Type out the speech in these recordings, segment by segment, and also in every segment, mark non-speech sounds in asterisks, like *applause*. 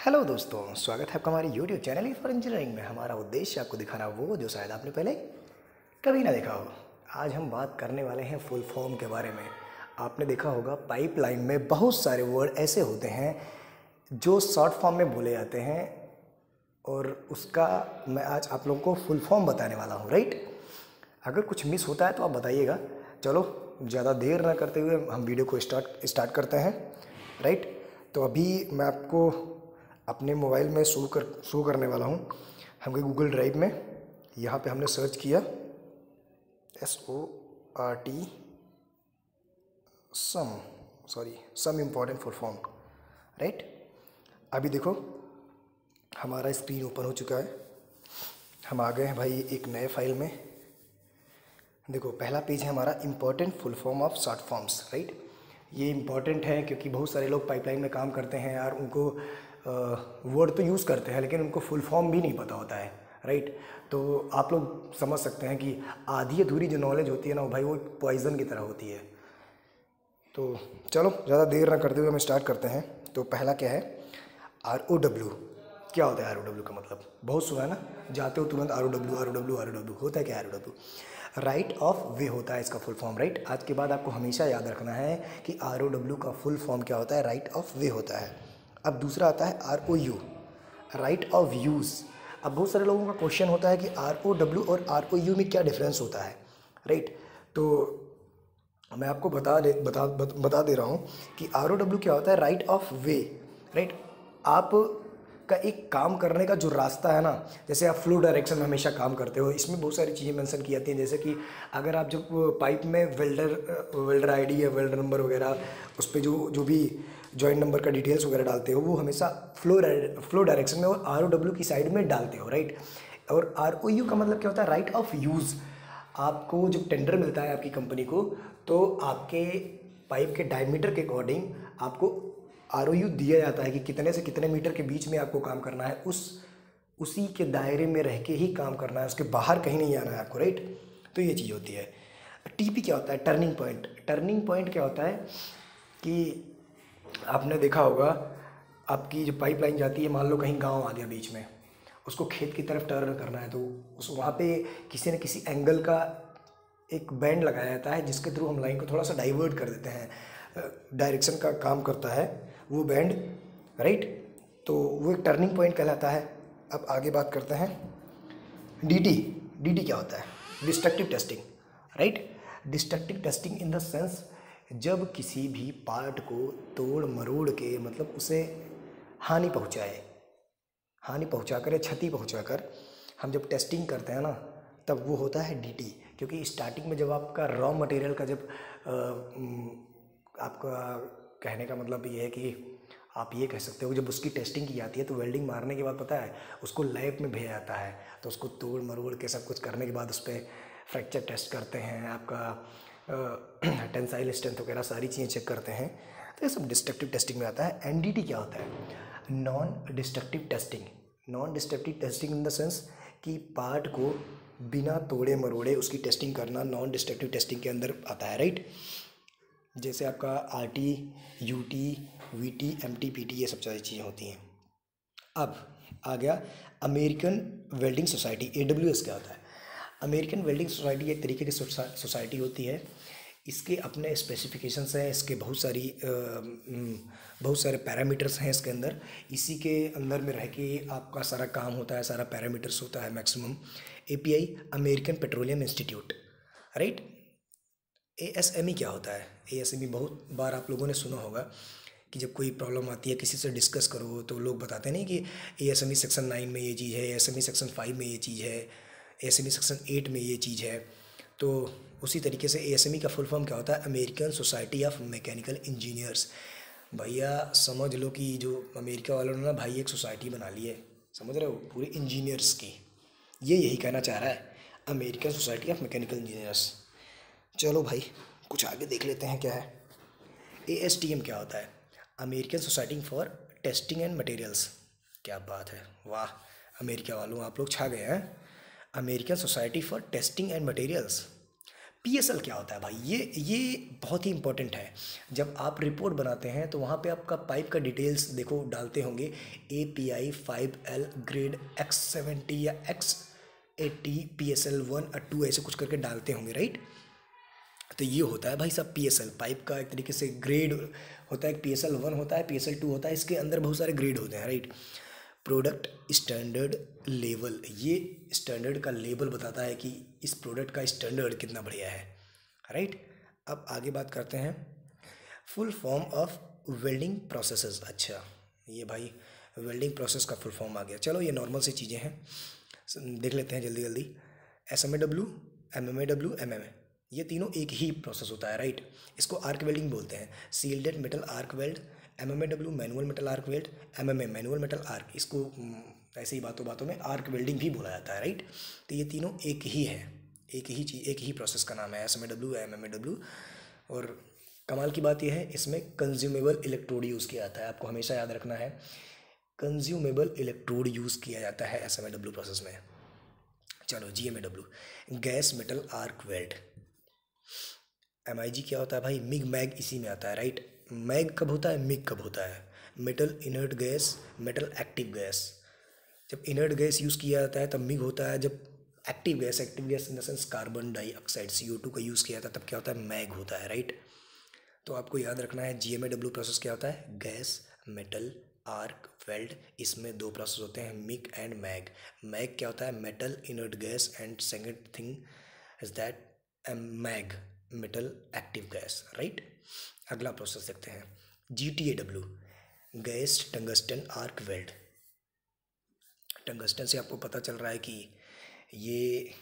Hello दोस्तों, स्वागत है आपका हमारे यूट्यूब चैनल फॉर इंजीनियरिंग में। हमारा उद्देश्य आपको दिखाना वो जो शायद आपने पहले कभी ना देखा हो। आज हम बात करने वाले हैं फुल फॉर्म के बारे में। आपने देखा होगा, पाइपलाइन में बहुत सारे वर्ड ऐसे होते हैं जो शॉर्ट फॉर्म में बोले जाते हैं और उसका मैं आज आप लोगों को फुल फॉर्म बताने वाला हूँ, राइट? अगर कुछ मिस होता है तो आप बताइएगा। चलो, ज़्यादा देर ना करते हुए हम वीडियो को स्टार्ट स्टार्ट करते हैं, राइट? तो अभी मैं आपको अपने मोबाइल में शो कर शो करने वाला हूँ। हम गए गूगल ड्राइव में यहाँ पे हमने सर्च किया। S O R T some sorry some important full form right अभी देखो, हमारा स्क्रीन ओपन हो चुका है। हम आ गए हैं भाई एक नए फ़ाइल में। देखो, पहला पेज है हमारा important full form of short forms right ये इंपॉर्टेंट है क्योंकि बहुत सारे लोग पाइपलाइन में काम करते हैं यार, उनको वर्ड तो यूज़ करते हैं, लेकिन उनको फुल फॉर्म भी नहीं पता होता है राइट तो आप लोग समझ सकते हैं कि आधी अधूरी जो नॉलेज होती है ना भाई वो पॉइज़न की तरह होती है। तो चलो, ज़्यादा देर ना करते हुए हम स्टार्ट करते हैं। तो पहला क्या है? आर ओ डब्ल्यू क्या होता है आर ओ डब्ल्यू का मतलब? बहुत सुना है ना? जाते हो तुरंत R O W R O W R O W होता है क्या R O W right of way होता है इसका फुल फॉर्म राइट आज के बाद आपको हमेशा याद रखना है कि आर ओ डब्ल्यू का फुल फॉर्म क्या होता है? राइट ऑफ़ वे होता है। अब दूसरा आता है R O U right of use अब बहुत सारे लोगों का क्वेश्चन होता है कि आर ओ डब्ल्यू और आर ओ यू में क्या डिफरेंस होता है राइट right? तो मैं आपको बता दे, बता बता दे रहा हूँ कि आर ओ डब्ल्यू क्या होता है राइट ऑफ़ वे राइट आप का एक काम करने का जो रास्ता है ना, जैसे आप फ्लो डायरेक्शन में हमेशा काम करते हो, इसमें बहुत सारी चीज़ें मेंशन की जाती हैं, जैसे कि अगर आप जब पाइप में वेल्डर वेल्डर आईडी या वेल्डर नंबर वगैरह, उस पर जो जो भी जॉइंट नंबर का डिटेल्स वगैरह डालते हो, वो हमेशा फ्लो फ्लो डायरेक्शन में और आर ओ डब्ल्यू की साइड में डालते हो राइट और आर ओ यू का मतलब क्या होता है? राइट ऑफ़ यूज़ आपको जब टेंडर मिलता है आपकी कंपनी को तो आपके पाइप के डायमीटर के अकॉर्डिंग आपको ROU दिया जाता है कि कितने से कितने मीटर के बीच में आपको काम करना है, उस, उसी के दायरे में रह के ही काम करना है, उसके बाहर कहीं नहीं आना है आपको राइट तो ये चीज़ होती है। टीपी क्या होता है? टर्निंग पॉइंट टर्निंग पॉइंट क्या होता है? कि आपने देखा होगा, आपकी जो पाइपलाइन जाती है, मान लो कहीं गाँव आ गया बीच में, उसको खेत की तरफ़ टर्न करना है तो उस वहाँ पे किसी न किसी एंगल का एक बैंड लगाया जाता है, जिसके थ्रू हम लाइन को थोड़ा सा डाइवर्ट कर देते हैं। डायरेक्शन का काम करता है वो बैंड राइट तो वो एक टर्निंग पॉइंट कहलाता है। अब आगे बात करते हैं। डी टी डी टी क्या होता है? Destructive testing right destructive testing in the sense जब किसी भी पार्ट को तोड़ मरोड़ के मतलब उसे हानि पहुँचाए हानि पहुँचा कर या क्षति पहुँचा कर हम जब टेस्टिंग करते हैं ना तब वो होता है डीटी क्योंकि स्टार्टिंग में जब आपका रॉ मटेरियल का जब आ, आपका कहने का मतलब ये है कि आप ये कह सकते हो जब उसकी टेस्टिंग की जाती है तो वेल्डिंग मारने के बाद पता है उसको लैब में भेजा जाता है। तो उसको तोड़ मरोड़ के सब कुछ करने के बाद उस पर फ्रैक्चर टेस्ट करते हैं आपका टेंसाइल स्ट्रेंथ *clears throat* वगैरह सारी चीज़ें चेक करते हैं तो ये सब डिस्ट्रक्टिव टेस्टिंग में आता है। एनडीटी क्या होता है? Non destructive testing non destructive testing in the sense कि पार्ट को बिना तोड़े मरोड़े उसकी टेस्टिंग करना नॉन डिस्ट्रक्टिव टेस्टिंग के अंदर आता है राइट जैसे आपका R T U T V T M T P T ये सब सारी चीज़ें होती हैं। अब आ गया American welding society A W S क्या होता है? अमेरिकन वेल्डिंग सोसाइटी एक तरीके की सोसाइटी होती है। इसके अपने स्पेसिफिकेशंस हैं, इसके बहुत सारी बहुत सारे पैरामीटर्स हैं इसके अंदर। इसी के अंदर में रह के आपका सारा काम होता है, सारा पैरामीटर्स होता है maximum API American petroleum institute right A S M E क्या होता है? ए एस एम ई बहुत बार आप लोगों ने सुना होगा कि जब कोई प्रॉब्लम आती है, किसी से डिस्कस करो तो लोग बताते नहीं कि A S M E section nine में ये चीज़ है A S M E section five में ये चीज़ है। ई सेक्शन एट में ये चीज़ है। तो उसी तरीके से ए एस एम ई का फुल फॉर्म क्या होता है? American society of mechanical engineers भैया, समझ लो कि जो अमेरिका वालों ने ना भाई एक सोसाइटी बना ली है। समझ रहे हो? पूरे इंजीनियर्स की। ये यही कहना चाह रहा है। American society of mechanical engineers चलो भाई, कुछ आगे देख लेते हैं क्या है। ए एस टी एम क्या होता है? American society for testing and materials क्या बात है। वाह, अमेरिका वालों आप लोग छा गए हैं। American society for testing and materials PSL क्या होता है भाई? ये ये बहुत ही इंपॉर्टेंट है। जब आप रिपोर्ट बनाते हैं तो वहाँ पे आपका पाइप का डिटेल्स देखो, डालते होंगे। A P I five L grade X seventy या X eighty P S L one और टू ऐसे कुछ करके डालते होंगे राइट तो ये होता है भाई सब पी एस एल पाइप का एक तरीके से ग्रेड होता है पी एस एल वन होता है पी एस एल टू होता है, इसके अंदर बहुत सारे ग्रेड होते हैं राइट प्रोडक्ट स्टैंडर्ड लेवल। ये स्टैंडर्ड का लेवल बताता है कि इस प्रोडक्ट का स्टैंडर्ड कितना बढ़िया है। राइट? अब आगे बात करते हैं। Full form of welding processes. अच्छा ये भाई, वेल्डिंग प्रोसेस का फुल फॉर्म आ गया। चलो, ये नॉर्मल सी चीज़ें हैं। देख लेते हैं जल्दी जल्दी। S M A W M M A W M M A ये तीनों एक ही प्रोसेस होता है, राइट? इसको आर्क वेल्डिंग बोलते हैं। Shielded metal arc weld M M A W manual metal arc weld M M A manual metal arc इसको ऐसे ही बातों बातों में आर्क वेल्डिंग भी बोला जाता है राइट तो ये तीनों एक ही है, एक ही चीज़ एक ही प्रोसेस का नाम है S M A W M M A W और कमाल की बात यह है, इसमें कंज्यूमेबल इलेक्ट्रोड यूज़ किया जाता है, आपको हमेशा याद रखना है। कंज्यूमेबल इलेक्ट्रोड यूज़ किया जाता है S M A W process में। चलो G M A W gas metal arc weld M I G क्या होता है भाई? मिग मैग इसी में आता है राइट मैग कब होता है? मिग कब होता है? Metal inert gas metal active gas जब इनर्ट गैस यूज़ किया जाता है, तब मिग होता है। जब active gas active gas in the sense carbon dioxide two का यूज़ किया जाता है, तब क्या होता है? मैग होता है राइट तो आपको याद रखना है डब्ल्यू प्रोसेस क्या होता है? गैस मेटल आर्क वेल्ड इसमें दो प्रोसेस होते हैं, मिग एंड मैग। मैग क्या होता है? Metal inert gas and second thing is that MAG metal active gas right अगला प्रोसेस देखते हैं। G T A W gas tungsten arc weld tungsten से आपको पता चल रहा है कि ये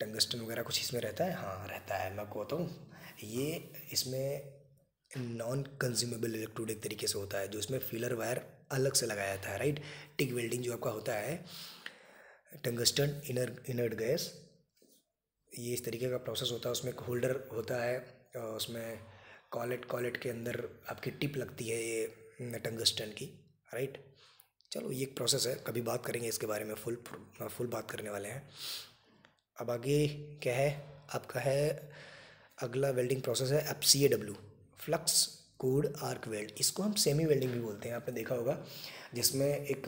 टंगस्टन वगैरह कुछ इसमें रहता है? हाँ रहता है। मैं कहता हूँ ये इसमें नॉन कंज्यूमेबल इलेक्ट्रोड एक तरीके से होता है, जो इसमें फिलर वायर अलग से लगाया जाता है राइट टिक वेल्डिंग जो आपका होता है टंगस्टन इनर इनर्ट गैस ये इस तरीके का प्रोसेस होता है। उसमें एक होल्डर होता है उसमें कॉलेट कॉलेट के अंदर आपकी टिप लगती है ये टंगस्टन की राइट चलो, ये एक प्रोसेस है, कभी बात करेंगे इसके बारे में फुल फुल बात करने वाले हैं। अब आगे क्या है? आपका है, अगला वेल्डिंग प्रोसेस है F C A W flux cored arc weld इसको हम सेमी वेल्डिंग भी बोलते हैं, आपने देखा होगा, जिसमें एक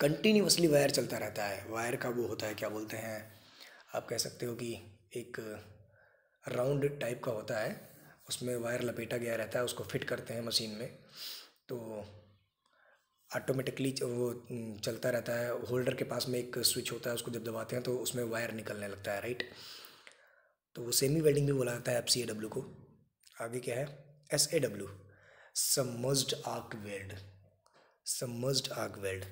कंटिन्यूसली वायर चलता रहता है। वायर का वो होता है, क्या बोलते हैं? आप कह सकते हो कि एक राउंड टाइप का होता है, उसमें वायर लपेटा गया रहता है, उसको फिट करते हैं मशीन में तो ऑटोमेटिकली वो चलता रहता है। होल्डर के पास में एक स्विच होता है, उसको जब दबाते हैं तो उसमें वायर निकलने लगता है राइट तो वो सेमी वेल्डिंग भी बोला जाता है एफ़ सी ए डब्ल्यू को। आगे क्या है? S A W submerged arc weld submerged arc weld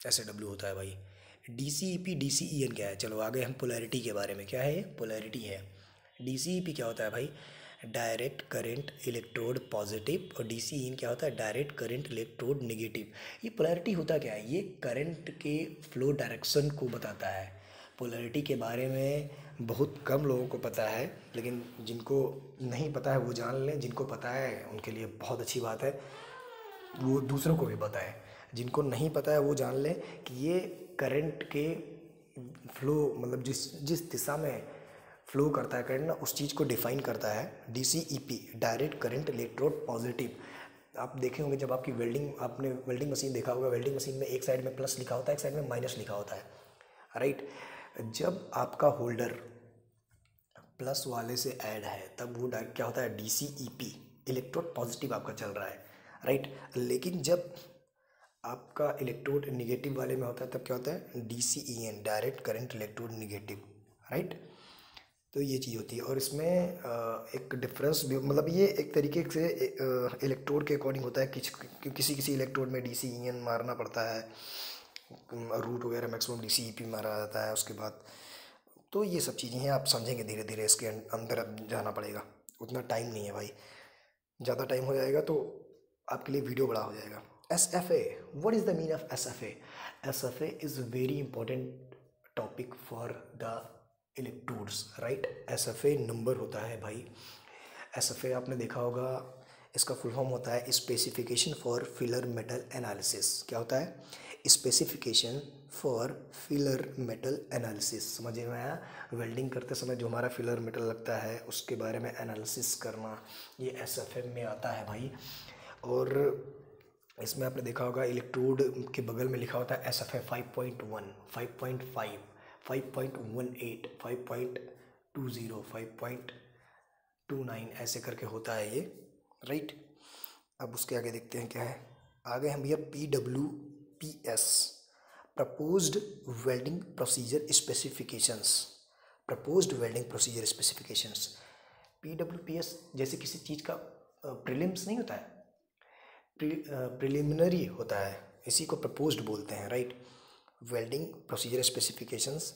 S A W होता है भाई। D C E P D C E N क्या है? चलो आगे हम पोलैरिटी के बारे में, क्या है ये? पोलैरिटी है। डी पी क्या होता है भाई? डायरेक्ट करंट इलेक्ट्रोड पॉजिटिव और डी सी इन क्या होता है? डायरेक्ट करंट इलेक्ट्रोड नेगेटिव ये पोलैरिटी होता क्या है? ये करंट के फ्लो डायरेक्शन को बताता है। पोलैरिटी के बारे में बहुत कम लोगों को पता है, लेकिन जिनको नहीं पता है वो जान लें। जिनको पता है, उनके लिए बहुत अच्छी बात है। वो दूसरों को भी बताएँ जिनको नहीं पता है वो जान लें कि ये करंट के फ्लो मतलब जिस जिस दिशा में फ्लो करता है करंट ना उस चीज़ को डिफाइन करता है D C E P direct current electrode positive आप देखे होंगे जब आपकी वेल्डिंग आपने वेल्डिंग मशीन देखा होगा वेल्डिंग मशीन में एक साइड में प्लस लिखा होता है, एक साइड में माइनस लिखा होता है राइट जब आपका होल्डर प्लस वाले से ऐड है, तब वो क्या होता है? D C E P electrode positive आपका चल रहा है राइट लेकिन जब आपका इलेक्ट्रोड निगेटिव वाले में होता है, तब क्या होता है? D C E N direct current electrode negative right तो ये चीज़ होती है और इसमें एक डिफरेंस भी मतलब ये एक तरीके से इलेक्ट्रोड के अकॉर्डिंग होता है किस किसी किसी इलेक्ट्रोड में डी सी एन मारना पड़ता है। रूट वगैरह maximum D C E P मारा जाता है, उसके बाद। तो ये सब चीज़ें हैं, आप समझेंगे धीरे धीरे इसके अंदर जाना पड़ेगा। उतना टाइम नहीं है भाई। ज़्यादा टाइम हो जाएगा तो आपके लिए वीडियो बड़ा हो जाएगा। SFA. What is the meaning of S F is a very important topic for the electrodes right S F A number होता है भाई। एस एफ़ ए आपने देखा होगा, इसका फुल फॉर्म होता है specification for filler metal analysis क्या होता है? Specification for filler metal analysis समझ में आया वेल्डिंग करते समय जो हमारा फिलर मेटल लगता है, उसके बारे में एनालिसिस करना, ये एस एफ़ एम में आता है भाई। और इसमें आपने देखा होगा इलेक्ट्रोड के बगल में लिखा होता है S F A five point one five point five five point one eight five point two zero five point two nine ऐसे करके होता है ये राइट अब उसके आगे देखते हैं क्या है। आगे हम भैया P W P S proposed welding procedure specifications proposed welding procedure specifications P W P S जैसे किसी चीज़ का प्रिलिम्स नहीं होता है प्रिलिमिनरी होता है, इसी को प्रपोज्ड बोलते हैं राइट वेल्डिंग प्रोसीजर स्पेसिफिकेशंस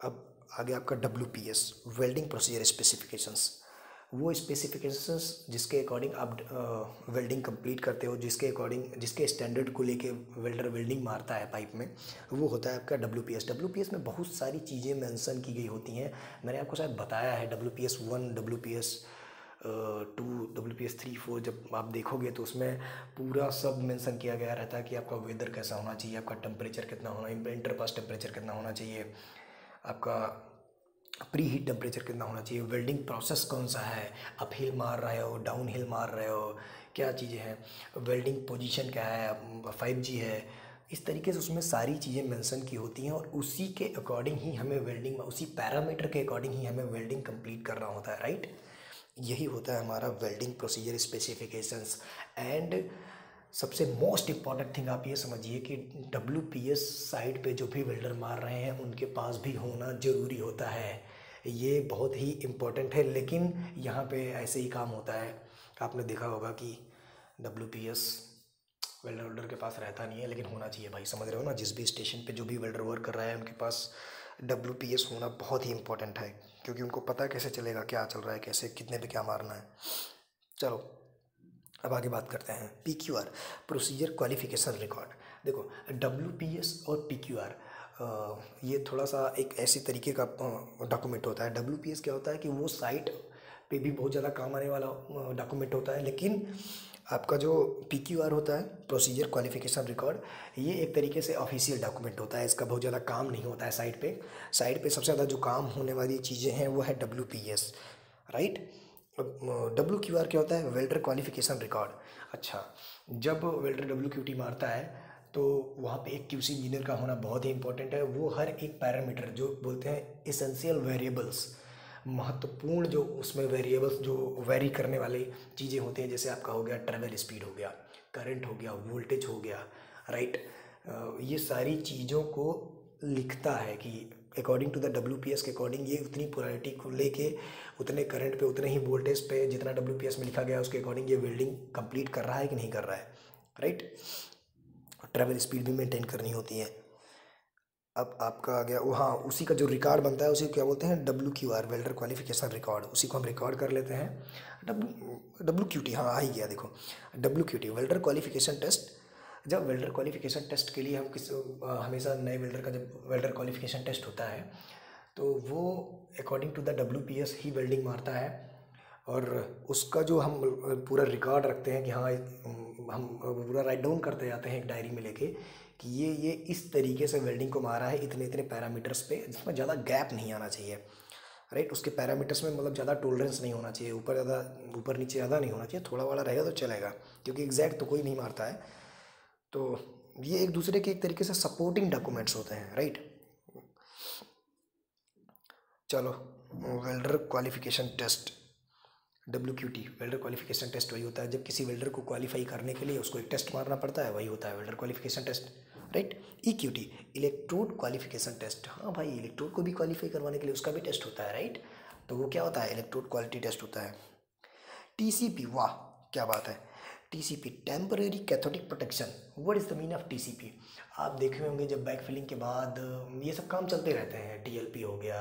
अब आगे आपका W P S welding procedure specifications वो स्पेसिफिकेशंस जिसके अकॉर्डिंग आप वेल्डिंग कंप्लीट करते हो, जिसके अकॉर्डिंग जिसके स्टैंडर्ड को लेके वेल्डर वेल्डिंग मारता है पाइप में, वो होता है आपका W P S W P S में बहुत सारी चीज़ें मेंशन की गई होती हैं। मैंने आपको शायद बताया है W P S one W P S two W P S three four जब आप देखोगे तो उसमें पूरा सब मेंशन किया गया रहता है कि आपका वेदर कैसा होना चाहिए, आपका टेम्परेचर कितना होना इंटर पास टेम्परेचर कितना होना चाहिए, आपका प्री हीट टेम्परेचर कितना होना चाहिए वेल्डिंग प्रोसेस कौन सा है अप हिल मार रहे हो डाउन हिल मार रहे हो, क्या चीज़ें हैं वेल्डिंग पोजीशन क्या है फाइव जी है, इस तरीके से उसमें सारी चीज़ें मेंशन की होती हैं और उसी के अकॉर्डिंग ही हमें वेल्डिंग उसी पैरामीटर के अकॉर्डिंग ही हमें वेल्डिंग कंप्लीट करना होता है राइट यही होता है हमारा वेल्डिंग प्रोसीजर स्पेसिफिकेशंस एंड सबसे मोस्ट इंपॉर्टेंट थिंग आप ये समझिए कि डब्ल्यू पी एस साइड पे जो भी वेल्डर मार रहे हैं, उनके पास भी होना ज़रूरी होता है। ये बहुत ही इम्पोर्टेंट है, लेकिन यहाँ पे ऐसे ही काम होता है। आपने देखा होगा कि W P S welder welder के पास रहता नहीं है, लेकिन होना चाहिए भाई, समझ रहे हो ना? जिस भी स्टेशन पे जो भी वेल्डर वर्क कर रहा है, उनके पास डब्ल्यू पी एस होना बहुत ही इंपॉर्टेंट है। क्योंकि उनको पता कैसे चलेगा, क्या चल रहा है, कैसे, कितने पे क्या मारना है। चलो, अब आगे बात करते हैं। P Q R procedure qualification record देखो डब्ल्यू पी एस और पी क्यू आर ये थोड़ा सा एक ऐसी तरीके का डॉक्यूमेंट होता है। डब्ल्यू पी एस क्या होता है कि वो साइट पे भी बहुत ज़्यादा काम आने वाला डॉक्यूमेंट होता है, लेकिन आपका जो पी क्यू आर होता है प्रोसीजर क्वालिफिकेशन रिकॉर्ड ये एक तरीके से ऑफिशियल डॉक्यूमेंट होता है। इसका बहुत ज़्यादा काम नहीं होता है साइड पे। साइड पे सबसे ज़्यादा जो काम होने वाली चीज़ें हैं, वो है W P S right W Q R क्या होता है? वेल्डर क्वालिफिकेशन रिकॉर्ड अच्छा जब वेल्डर डब्ल्यू क्यू टी मारता है तो वहाँ पे एक क्यूसी इंजीनियर का होना बहुत ही इंपॉर्टेंट है। वो हर एक पैरामीटर जो बोलते हैं इसेंशियल वेरिएबल्स महत्वपूर्ण जो उसमें वेरिएबल्स जो वेरी करने वाली चीज़ें होती हैं, जैसे आपका हो गया ट्रेवल स्पीड हो गया करंट हो गया वोल्टेज हो गया राइट ये सारी चीज़ों को लिखता है कि according to the W P S के अकॉर्डिंग ये उतनी पोलैरिटी को लेके, उतने करंट पे, उतने ही वोल्टेज पे जितना डब्ल्यू पी एस में लिखा गया उसके अकॉर्डिंग ये वेल्डिंग कंप्लीट कर रहा है कि नहीं कर रहा है राइट ट्रैवल स्पीड भी मेंटेन करनी होती है। अब आपका आ गया, वो हाँ उसी का जो रिकॉर्ड बनता है, उसी को क्या बोलते हैं? W Q R welder qualification record उसी को हम रिकॉर्ड कर लेते हैं। डब्ल्यू डब्ल्यू क्यू टी हाँ आ ही गया, देखो। W Q T welder qualification test जब वेल्डर क्वालिफिकेशन टेस्ट के लिए हम किस हमेशा नए वेल्डर का जब वेल्डर क्वालिफिकेशन टेस्ट होता है तो वो according to the W P S he welding मारता है। और उसका जो हम पूरा रिकॉर्ड रखते हैं कि हाँ हम पूरा राइट डाउन करते जाते हैं एक डायरी में लेके कि ये ये इस तरीके से वेल्डिंग को मारा है इतने इतने पैरामीटर्स पे, जिसमें ज़्यादा गैप नहीं आना चाहिए। राइट उसके पैरामीटर्स में मतलब ज़्यादा टोलरेंस नहीं होना चाहिए, ऊपर ज़्यादा, ऊपर नीचे ज़्यादा नहीं होना चाहिए, थोड़ा वाला रहेगा तो चलेगा, क्योंकि एग्जैक्ट तो कोई नहीं मारता है। तो ये एक दूसरे के एक तरीके से सपोर्टिंग डॉक्यूमेंट्स होते हैं राइट चलो welder qualification test W Q T welder qualification test वही होता है। जब किसी वेल्डर को क्वालिफाई करने के लिए उसको एक टेस्ट मारना पड़ता है, वही होता है welder qualification test right E Q T electrode qualification test हाँ भाई इलेक्ट्रोड को भी क्वालिफाई करवाने के लिए उसका भी टेस्ट होता है राइट तो वो क्या होता है? इलेक्ट्रोड क्वालिटी टेस्ट होता है। टी सी पी वाह, क्या बात है। T C P temporary cathodic protection what is the mean of T C P आप देखे होंगे जब बैक फिलिंग के बाद, ये सब काम चलते रहते हैं। टी एल पी हो गया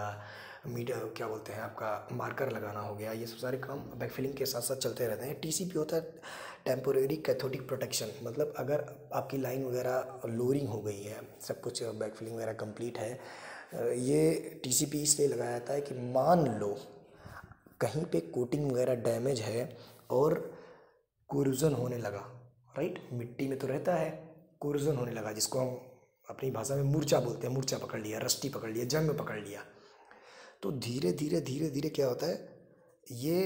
मीडिया क्या बोलते हैं, आपका मार्कर लगाना हो गया, ये सब सारे काम बैकफिलिंग के साथ साथ चलते रहते हैं। टी सी पी होता है टेम्पोरेरी कैथोटिक प्रोटेक्शन मतलब अगर आपकी लाइन वगैरह लोरिंग हो गई है, सब कुछ बैक फिलिंग वगैरह कंप्लीट है, ये टी सी पी इसलिए लगाया जाता है कि मान लो कहीं पे कोटिंग वगैरह डैमेज है और कोरूजन होने लगा राइट मिट्टी में तो रहता है कोरजन होने लगा, जिसको हम अपनी भाषा में मूर्छा बोलते हैं मूर्छा पकड़ लिया रस्टी पकड़ लिया, जंग पकड़ लिया। तो धीरे धीरे धीरे धीरे क्या होता है? ये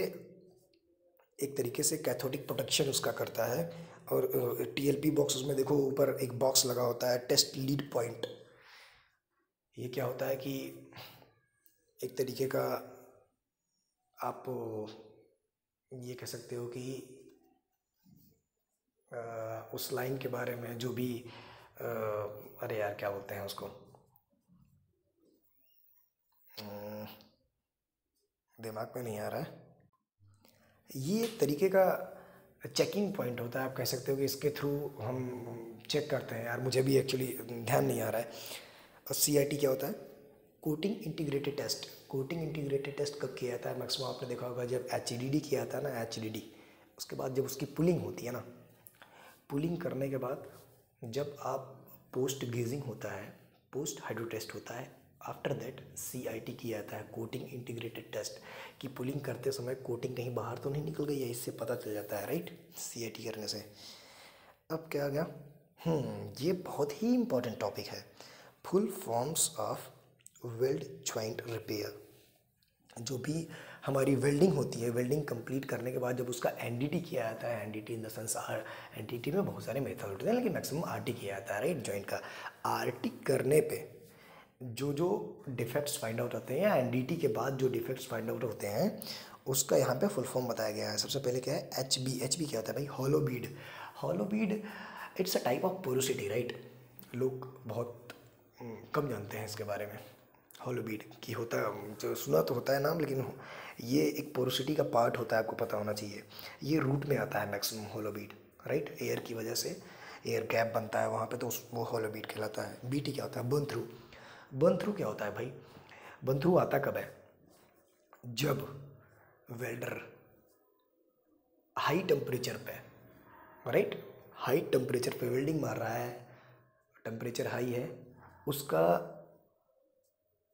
एक तरीके से कैथोडिक प्रोटेक्शन उसका करता है और पी बॉक्स उसमें देखो ऊपर एक बॉक्स लगा होता है टेस्ट लीड पॉइंट। ये क्या होता है कि एक तरीके का आप ये कह सकते हो कि उस लाइन के बारे में जो भी आ, अरे यार क्या बोलते हैं उसको? दिमाग में नहीं आ रहा है। ये एक तरीके का चेकिंग पॉइंट होता है, आप कह सकते हो कि इसके थ्रू हम चेक करते हैं। यार, मुझे भी एक्चुअली ध्यान नहीं आ रहा है। और सी क्या होता है? Coating integrated test coating integrated test कब किया जाता है? मैक्सिमम आपने देखा होगा जब एच किया था ना एच उसके बाद जब उसकी पुलिंग होती है ना पुलिंग करने के बाद जब आप पोस्ट गेजिंग होता है पोस्ट हाइड्रो टेस्ट होता है after that C I T किया जाता है कोटिंग इंटीग्रेटेड टेस्ट कि पुलिंग करते समय कोटिंग कहीं बाहर तो नहीं निकल गई है इससे पता चल जाता है राइट सी आई टी करने से। अब क्या आ गया? हम्म, ये बहुत ही इंपॉर्टेंट टॉपिक है। Full forms of weld joint repair जो भी हमारी वेल्डिंग होती है वेल्डिंग कंप्लीट करने के बाद जब उसका एनडीटी किया जाता है NDT in the sense R N में बहुत सारे मेथड होते हैं लेकिन मैक्सिमम आरटी किया जाता है राइट जॉइंट का। आरटी करने पे जो जो डिफेक्ट्स फाइंड आउट होते हैं या एन के बाद जो डिफेक्ट्स फाइंड आउट होते हैं, उसका यहाँ पे फुल फॉर्म बताया गया है। सबसे पहले क्या है? एच बी एच बी क्या होता है भाई? Hollow bead hollow bead it's a type of porosity right लोग बहुत कम जानते हैं इसके बारे में। हॉलोबीड की होता है जो सुना तो होता है नाम, लेकिन ये एक पोरोसिटी का पार्ट होता है, आपको पता होना चाहिए। ये रूट में आता है मैक्सिमम होलोबीड राइट एयर की वजह से एयर गैप बनता है वहाँ पे तो वो होलोबीड कहलाता है। बीटी क्या होता है? बर्न थ्रू बर्न थ्रू क्या होता है भाई? बर्न थ्रू आता कब है? जब वेल्डर हाई टेम्परेचर पे राइट हाई टेम्परेचर पे वेल्डिंग मार रहा है, टेम्परेचर हाई है, उसका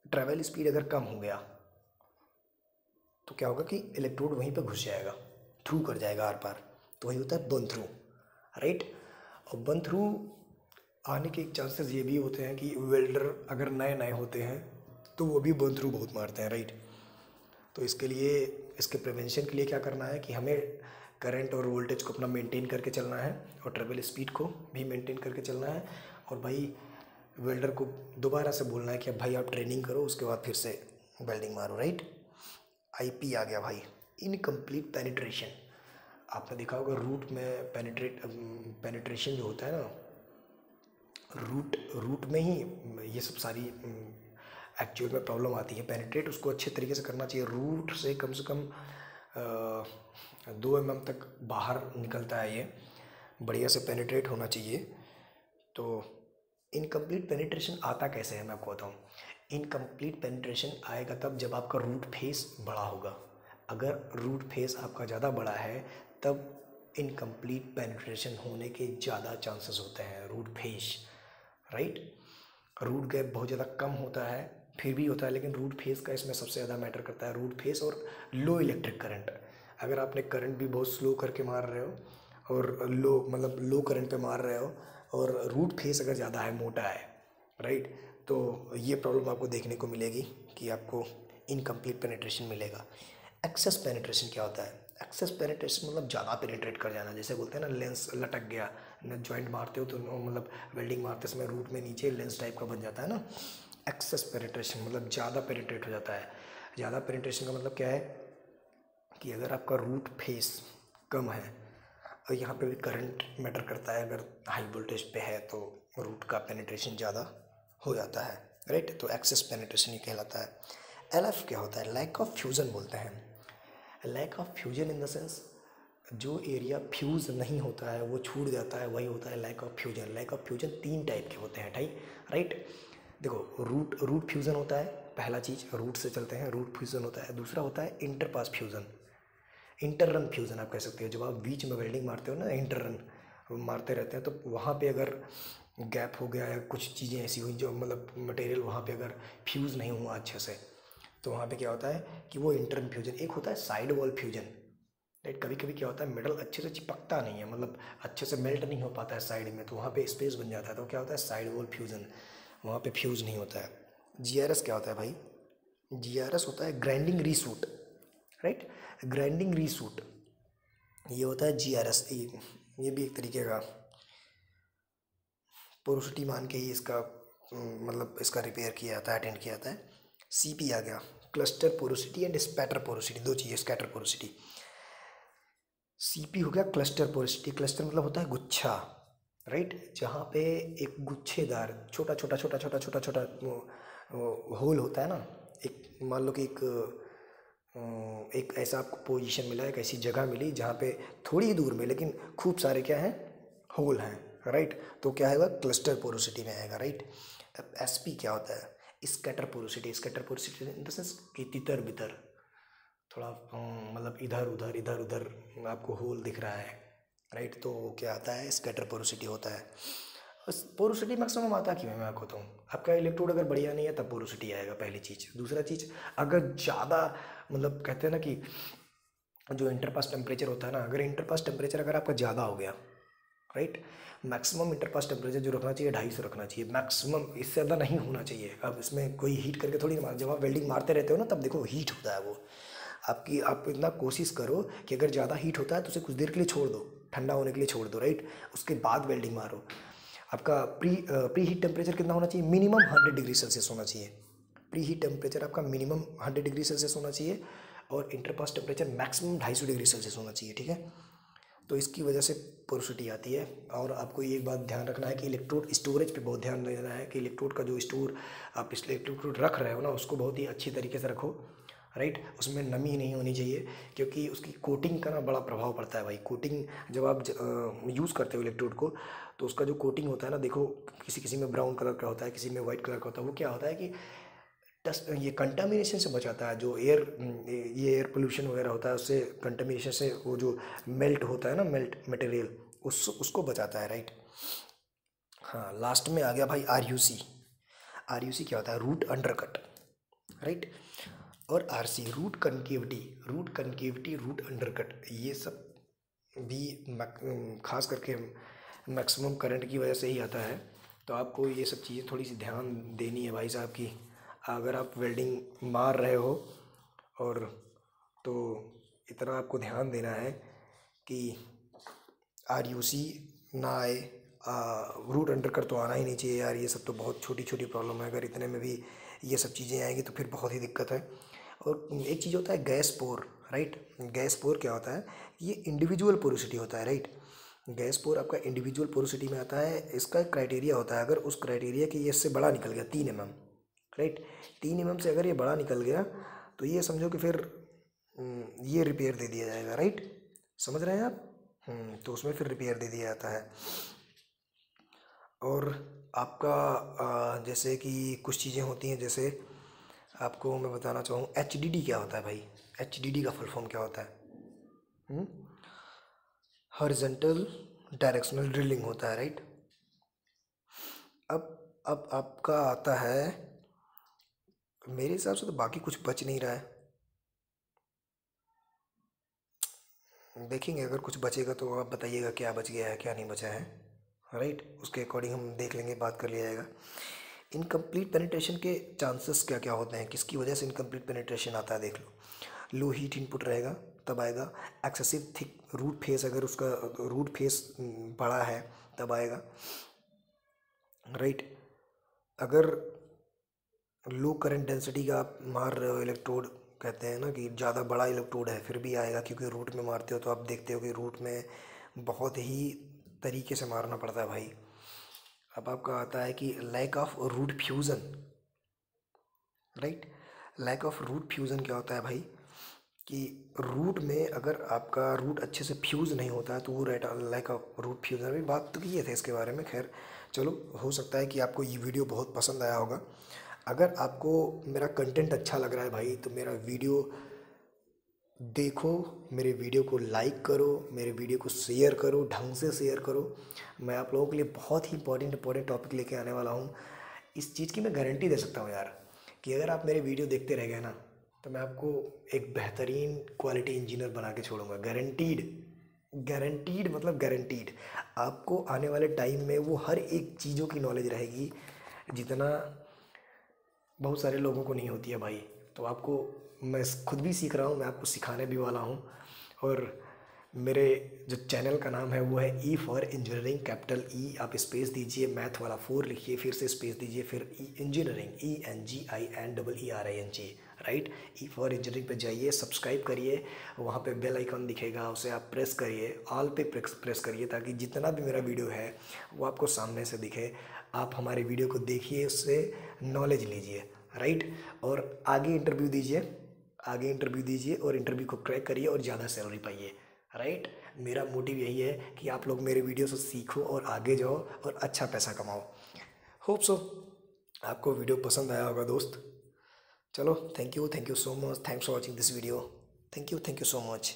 ट्रैवल स्पीड अगर कम हो गया तो क्या होगा कि इलेक्ट्रोड वहीं पर घुस जाएगा थ्रू कर जाएगा आर पार। तो वही होता है बर्न थ्रू राइट और बर्न थ्रू आने के एक चांसेस ये भी होते हैं कि वेल्डर अगर नए नए होते हैं तो वो भी बर्न थ्रू बहुत मारते हैं, राइट? तो इसके लिए, इसके प्रिवेंशन के लिए क्या करना है कि हमें करंट और वोल्टेज को अपना मेंटेन करके चलना है और ट्रेवल स्पीड को भी मेंटेन करके चलना है। और भाई, वेल्डर को दोबारा से बोलना है कि अब भाई आप ट्रेनिंग करो, उसके बाद फिर से वेल्डिंग मारो, राइट? आईपी आ गया भाई। Incomplete penetration. आपने देखा होगा रूट में पेनिट्रेट पेनिट्रेशन जो होता है ना रूट रूट में ही, ये सब सारी एक्चुअल में प्रॉब्लम आती है। पेनिट्रेट उसको अच्छे तरीके से करना चाहिए। रूट से कम से कम दो एम mm तक बाहर निकलता है ये। बढ़िया से पेनिट्रेट होना चाहिए। तो इनकम्प्लीट पेनिट्रेशन आता कैसे है? मैं आपको बताऊँ। इनकम्प्लीट पेनिट्रेशन आएगा तब जब आपका रूट फेस बड़ा होगा। अगर रूट फेस आपका ज़्यादा बड़ा है, तब इनकम्प्लीट पेनिट्रेशन होने के ज़्यादा चांसेस होते हैं। Root face right? Root gap बहुत ज़्यादा कम होता है, फिर भी होता है, लेकिन रूट फेस का इसमें सबसे ज़्यादा मैटर करता है। रूट फेस और लो इलेक्ट्रिक करंट। अगर आपने करंट भी बहुत स्लो करके मार रहे हो और लो मतलब लो करंट पे मार रहे हो और रूट फेस अगर ज़्यादा है, मोटा है, राइट? तो ये प्रॉब्लम आपको देखने को मिलेगी कि आपको इनकम्प्लीट पेनिट्रेशन मिलेगा। एक्सेस पेनिट्रेशन क्या होता है? एक्सेस पेनिट्रेशन मतलब ज़्यादा पेनिट्रेट कर जाना, जैसे बोलते हैं ना, लेंस लटक गया जॉइंट मारते हो तो मतलब वेल्डिंग मारते समय रूट में नीचे लेंस टाइप का बन जाता है ना? एक्सेस पेनिट्रेशन मतलब ज़्यादा पेनिट्रेट हो जाता है। ज़्यादा पेनिट्रेशन का मतलब क्या है? कि अगर आपका रूट फेस कम है, और यहाँ पे भी करंट मैटर करता है, अगर हाई वोल्टेज पे है तो रूट का पेनिट्रेशन ज़्यादा हो जाता है राइट तो एक्सेस पेनिट्रेशन ही कहलाता है। एल क्या होता है? लैक ऑफ़ फ्यूज़न बोलते हैं। Lack of fusion in the sense जो एरिया फ्यूज़ नहीं होता है, वो छूट जाता है, वही होता है lack of fusion lack of fusion तीन टाइप के होते हैं ढाई राइट देखो रूट रूट फ्यूज़न होता है, पहला चीज़ रूट से चलते हैं रूट फ्यूज़न होता है, दूसरा होता है interpass fusion inter run fusion आप कह सकते हो, जब आप बीच में वेल्डिंग मारते हो ना इंटर रन मारते रहते हैं तो वहाँ पे अगर गैप हो गया या कुछ चीज़ें ऐसी हुई जो मतलब मटेरियल वहाँ पे अगर फ्यूज़ नहीं हुआ अच्छे से तो वहाँ पे क्या होता है कि वो इंटरन फ्यूजन एक होता है साइड वॉल फ्यूजन राइट कभी कभी क्या होता है मेटल अच्छे से चिपकता नहीं है मतलब अच्छे से मेल्ट नहीं हो पाता है साइड में तो वहाँ पे स्पेस बन जाता है तो क्या होता है साइड वॉल फ्यूज़न वहाँ पे फ्यूज़ नहीं होता है। जीआरएस क्या होता है भाई? जीआरएस होता है grinding result right grinding result ये होता है जीआरएस ये भी एक तरीके का पोरोसिटी मान के ही इसका मतलब इसका रिपेयर किया जाता है अटेंड किया जाता है। सी पी आ गया cluster porosity and spatter porosity दो चीज़ें स्कैटर पोरोसिटी सी पी हो गया क्लस्टर पोरोसिटी क्लस्टर मतलब होता है गुच्छा राइट जहाँ पे एक गुच्छेदार, छोटा छोटा छोटा छोटा छोटा छोटा होल होता है ना? एक, मान लो कि एक एक ऐसा आपको पोजीशन मिला, एक ऐसी जगह मिली जहाँ पे थोड़ी दूर में, लेकिन खूब सारे क्या हैं? होल हैं राइट तो क्या है क्लस्टर पोरोसिटी में आएगा राइट अब एस पी क्या होता है? Scatter porosity scatter porosity in the sense कि तितर बितर थोड़ा मतलब इधर, उधर इधर, उधर आपको होल दिख रहा है राइट तो क्या आता है? स्कैटर पोरोसिटी होता है। पोरोसिटी मैक्सिमम आता क्यों है? मैं आपको बताऊँ। आपका इलेक्ट्रोड अगर बढ़िया नहीं है, तब पोरोसिटी आएगा, पहली चीज़। दूसरा चीज़, अगर ज़्यादा मतलब कहते हैं ना कि जो इंटरपास टेम्परेचर होता है ना, अगर इंटरपास टेम्परेचर अगर आपका ज़्यादा हो गया राइट मैक्सिमम इंटरपास टेम्परेचर जो रखना चाहिए, ढाई सौ रखना चाहिए। मैक्सिमम इससे ज़्यादा नहीं होना चाहिए। अब इसमें कोई हीट करके थोड़ी जब आप वेल्डिंग मारते रहते हो ना, तब देखो हीट होता है वो। आपकी, आप इतना कोशिश करो कि अगर ज़्यादा हीट होता है तो उसे कुछ देर के लिए छोड़ दो, ठंडा होने के लिए छोड़ दो राइट उसके बाद वेल्डिंग मारो। आपका प्री प्री हीट टेम्परेचर कितना होना चाहिए? मिनिमम हंड्रेड डिग्री सेल्सियस होना चाहिए। प्री हीट टेम्परेचर आपका मिनिमम हंड्रेड डिग्री सेल्सियस होना चाहिए और इंटरपास टेम्परेचर मैक्सिमम ढाई सौ डिग्री सेल्सियस होना चाहिए, ठीक है? तो इसकी वजह से पोरोसिटी आती है और आपको ये एक बात ध्यान रखना है कि इलेक्ट्रोड स्टोरेज पे बहुत ध्यान देना है कि इलेक्ट्रोड का जो स्टोर आप इस इलेक्ट्रोड रख रहे हो ना, उसको बहुत ही अच्छी तरीके से रखो। राइट? उसमें नमी नहीं होनी चाहिए, क्योंकि उसकी कोटिंग का ना बड़ा प्रभाव पड़ता है भाई। कोटिंग जब आप यूज़ करते हो इलेक्ट्रोड को तो उसका जो कोटिंग होता है ना, देखो किसी किसी में ब्राउन कलर का होता है, किसी में वाइट कलर का होता है, वो क्या होता है कि डस्ट ये कंटामिनेशन से बचाता है, जो एयर ये एयर पोल्यूशन वगैरह होता है, उससे कंटामिनेशन से वो जो मेल्ट होता है ना मेल्ट मटेरियल उस, उसको बचाता है, राइट? हाँ लास्ट में आ गया भाई R U C R U C क्या होता है? Root undercut right? और R C root concavity root concavity root undercut ये सब भी खास करके मैक्सिमम करंट की वजह से ही आता है। तो आपको ये सब चीज़ें थोड़ी सी ध्यान देनी है भाई साहब की। अगर आप वेल्डिंग मार रहे हो और तो इतना आपको ध्यान देना है कि आर यू सी ना आए रूट अंडर कर तो आना ही नहीं चाहिए यार। ये सब तो बहुत छोटी छोटी प्रॉब्लम है। अगर इतने में भी ये सब चीज़ें आएँगी तो फिर बहुत ही दिक्कत है। और एक चीज़ होता है gas pore right gas pore क्या होता है? ये इंडिविजुअल पोरोसिटी होता है राइट गैस पोर आपका इंडिविजुअल पोरोसिटी में आता है, इसका क्राइटेरिया होता है, अगर उस क्राइटेरिया की ये इससे बड़ा निकल गया तीन एम राइट तीन एम से अगर ये बड़ा निकल गया तो ये समझो कि फिर ये रिपेयर दे दिया जाएगा राइट समझ रहे हैं आप? तो उसमें फिर रिपेयर दे दिया जाता है। और आपका जैसे कि कुछ चीज़ें होती हैं, जैसे आपको मैं बताना चाहूँ एच क्या होता है भाई? एच डी डी का फुल फॉर्म क्या होता है? हॉरिजेंटल डायरेक्शनल ड्रिलिंग होता है राइट अब अब आपका आता है, मेरे हिसाब से तो बाकी कुछ बच नहीं रहा है। देखेंगे, अगर कुछ बचेगा तो आप बताइएगा क्या बच गया है, क्या नहीं बचा है राइट उसके अकॉर्डिंग हम देख लेंगे, बात कर लिया जाएगा। इनकम्प्लीट पेनिट्रेशन के चांसेस क्या क्या होते हैं? किसकी वजह से इनकम्प्लीट पेनिट्रेशन आता है? देख लो। लो हीट इनपुट रहेगा, तब आएगा एक्सेसिव थिक रूट फेस अगर उसका रूट फेस बड़ा है, तब आएगा। राइट अगर लो करंट डेंसिटी का आप मार रहे हो इलेक्ट्रोड कहते हैं ना कि ज़्यादा बड़ा इलेक्ट्रोड है, फिर भी आएगा, क्योंकि रूट में मारते हो तो आप देखते हो कि रूट में बहुत ही तरीके से मारना पड़ता है भाई। अब आपका आता है कि lack of root fusion right lack of root fusion क्या होता है भाई? कि रूट में अगर आपका रूट अच्छे से फ्यूज़ नहीं होता है तो वो right lack of root fusion अभी बात तो की थे इसके बारे में। खैर, चलो, हो सकता है कि आपको ये वीडियो बहुत पसंद आया होगा। अगर आपको मेरा कंटेंट अच्छा लग रहा है भाई तो मेरा वीडियो देखो, मेरे वीडियो को लाइक करो, मेरे वीडियो को शेयर करो, ढंग से शेयर करो। मैं आप लोगों के लिए बहुत ही इंपॉर्टेंट इंपॉर्टेंट टॉपिक लेके आने वाला हूँ। इस चीज़ की मैं गारंटी दे सकता हूँ यार, कि अगर आप मेरे वीडियो देखते रह गए ना तो मैं आपको एक बेहतरीन क्वालिटी इंजीनियर बना के छोड़ूँगा। गारंटीड गारंटीड मतलब गारंटीड आपको आने वाले टाइम में वो हर एक चीज़ों की नॉलेज रहेगी, जितना बहुत सारे लोगों को नहीं होती है भाई। तो आपको मैं खुद भी सीख रहा हूँ, मैं आपको सिखाने भी वाला हूँ। और मेरे जो चैनल का नाम है, वो है E for engineering capital E आप स्पेस दीजिए मैथ वाला फोर लिखिए, फिर से स्पेस दीजिए, फिर E engineering E N G I N double E R I N G right E for engineering पे जाइए सब्सक्राइब करिए, वहाँ पे बेल आइकन दिखेगा, उसे आप प्रेस करिए ऑल पे प्रेस प्रेस करिए, ताकि जितना भी मेरा वीडियो है, वो आपको सामने से दिखे। आप हमारे वीडियो को देखिए, उससे नॉलेज लीजिए राइट और आगे इंटरव्यू दीजिए। आगे इंटरव्यू दीजिए और इंटरव्यू को क्रैक करिए और ज़्यादा सैलरी पाइए। राइट मेरा मोटिव यही है कि आप लोग मेरे वीडियो से सीखो और आगे जाओ और अच्छा पैसा कमाओ। होप सो आपको वीडियो पसंद आया होगा दोस्त। चलो thank you thank you so much thanks for watching this video thank you thank you so much